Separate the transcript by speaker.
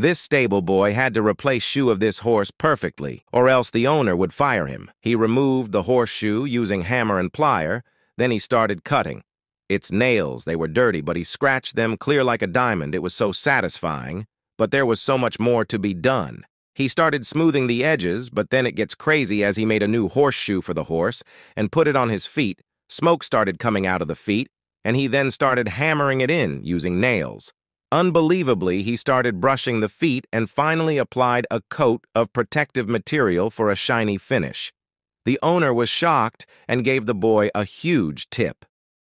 Speaker 1: This stable boy had to replace shoe of this horse perfectly, or else the owner would fire him. He removed the horseshoe using hammer and plier, then he started cutting. Its nails, they were dirty, but he scratched them clear like a diamond. It was so satisfying. But there was so much more to be done. He started smoothing the edges, but then it gets crazy as he made a new horseshoe for the horse and put it on his feet. Smoke started coming out of the feet, and he then started hammering it in using nails. Unbelievably, he started brushing the feet and finally applied a coat of protective material for a shiny finish. The owner was shocked and gave the boy a huge tip.